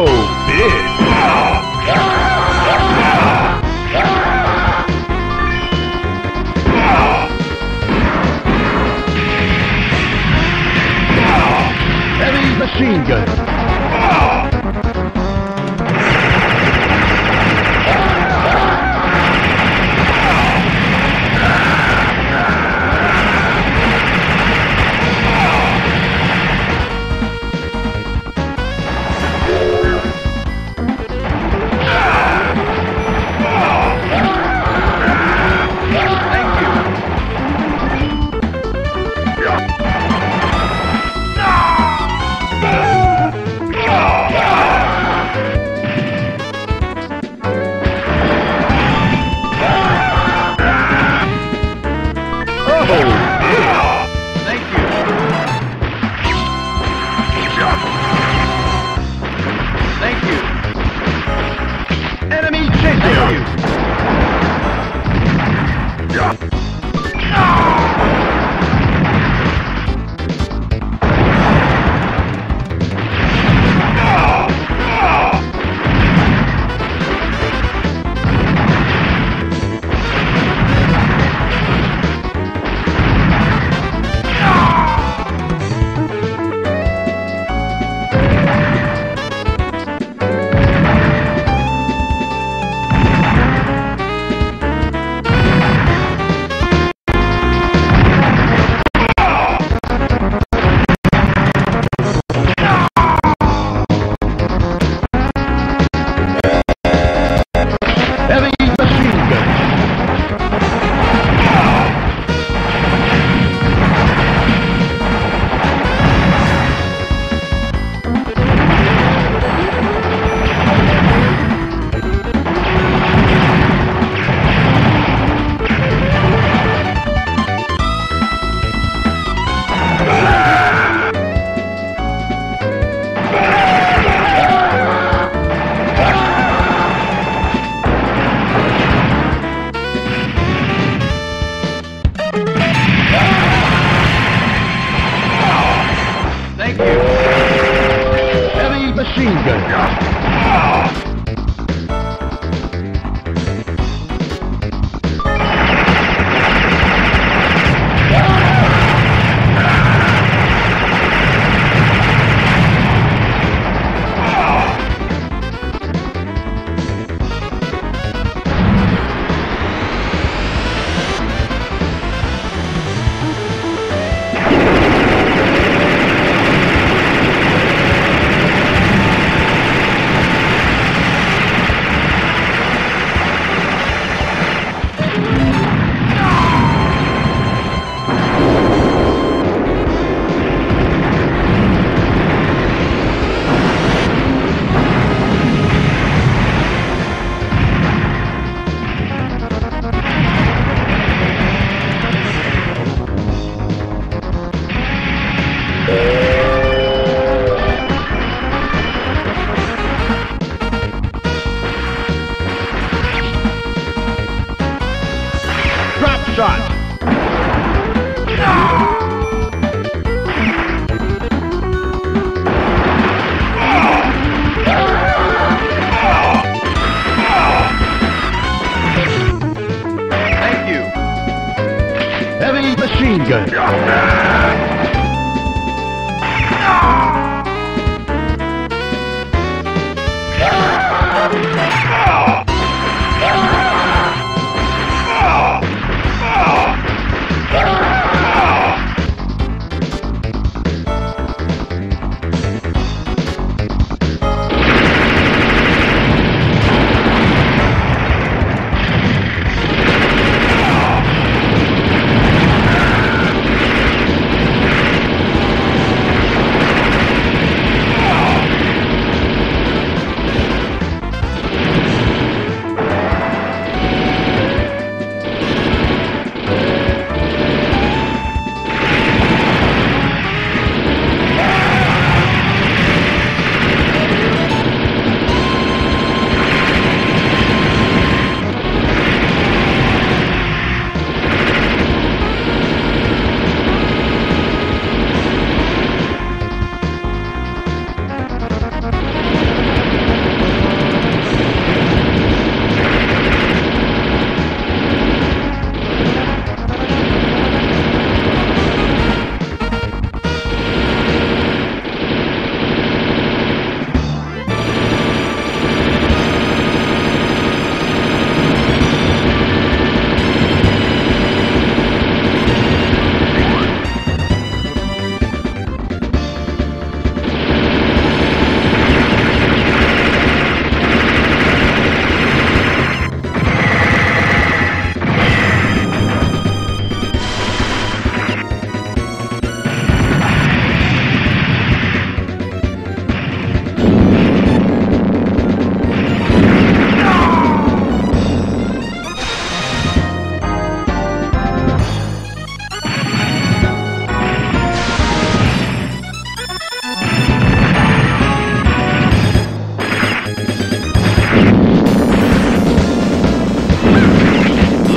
Oh, shot. Thank you. Heavy machine gun.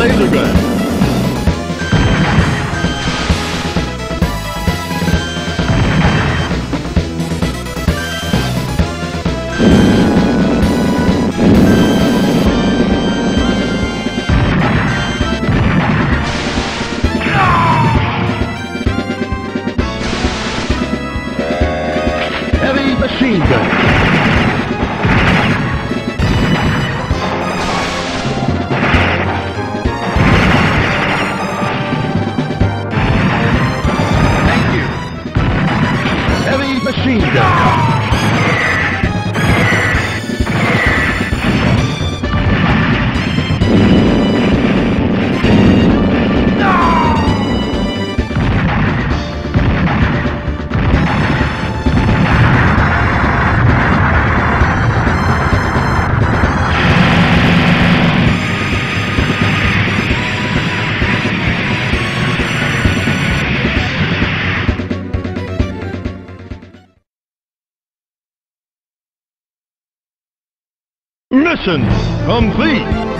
laser gun. Mission complete.